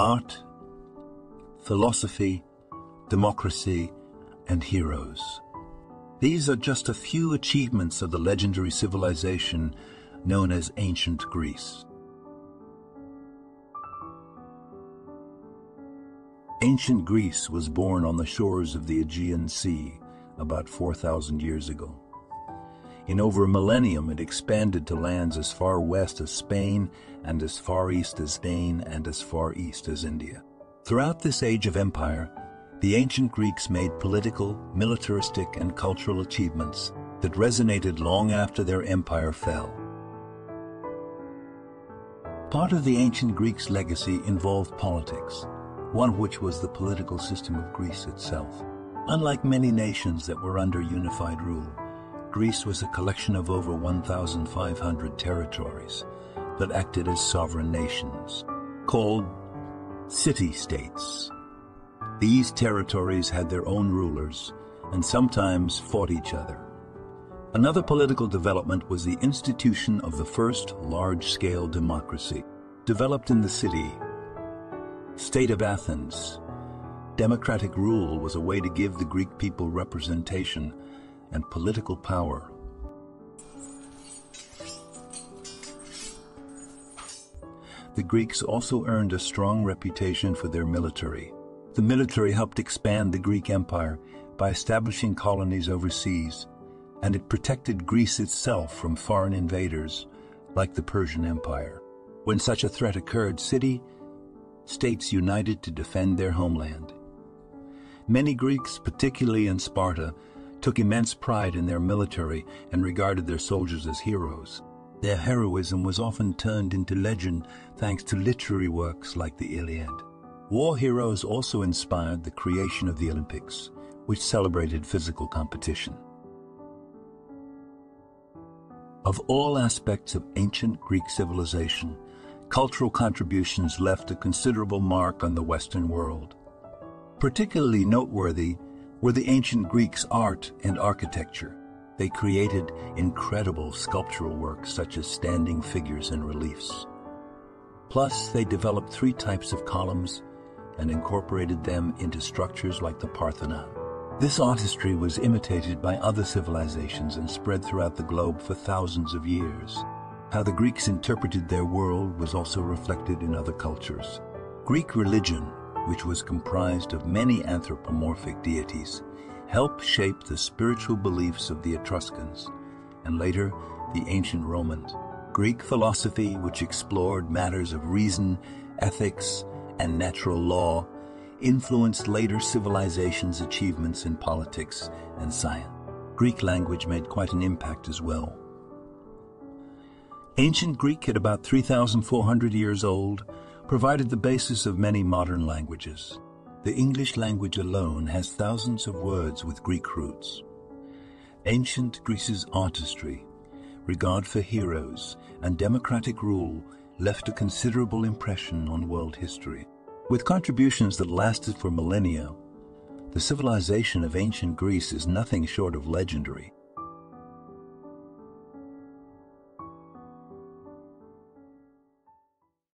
art, philosophy, democracy, and heroes. These are just a few achievements of the legendary civilization known as ancient Greece. Ancient Greece was born on the shores of the Aegean Sea about 4,000 years ago. In over a millennium, it expanded to lands as far west as Spain and as far east as Spain and as far east as India. Throughout this age of empire, the ancient Greeks made political, militaristic, and cultural achievements that resonated long after their empire fell. Part of the ancient Greeks' legacy involved politics, one of which was the political system of Greece itself. Unlike many nations that were under unified rule, Greece was a collection of over 1,500 territories that acted as sovereign nations, called city-states. These territories had their own rulers and sometimes fought each other. Another political development was the institution of the first large-scale democracy, developed in the city. State of Athens. Democratic rule was a way to give the Greek people representation and political power. The Greeks also earned a strong reputation for their military. The military helped expand the Greek Empire by establishing colonies overseas, and it protected Greece itself from foreign invaders like the Persian Empire. When such a threat occurred, city states united to defend their homeland. Many Greeks, particularly in Sparta, took immense pride in their military and regarded their soldiers as heroes. Their heroism was often turned into legend thanks to literary works like the Iliad. War heroes also inspired the creation of the Olympics, which celebrated physical competition. Of all aspects of ancient Greek civilization, cultural contributions left a considerable mark on the Western world. Particularly noteworthy were the ancient Greeks' art and architecture. They created incredible sculptural works such as standing figures and reliefs. Plus, they developed three types of columns and incorporated them into structures like the Parthenon. This artistry was imitated by other civilizations and spread throughout the globe for thousands of years. How the Greeks interpreted their world was also reflected in other cultures. Greek religion, which was comprised of many anthropomorphic deities, helped shape the spiritual beliefs of the Etruscans and later the ancient Romans. Greek philosophy, which explored matters of reason, ethics, and natural law influenced later civilizations' achievements in politics and science. Greek language made quite an impact as well. Ancient Greek, at about 3,400 years old, provided the basis of many modern languages. The English language alone has thousands of words with Greek roots. Ancient Greece's artistry, regard for heroes, and democratic rule left a considerable impression on world history. With contributions that lasted for millennia, the civilization of ancient Greece is nothing short of legendary.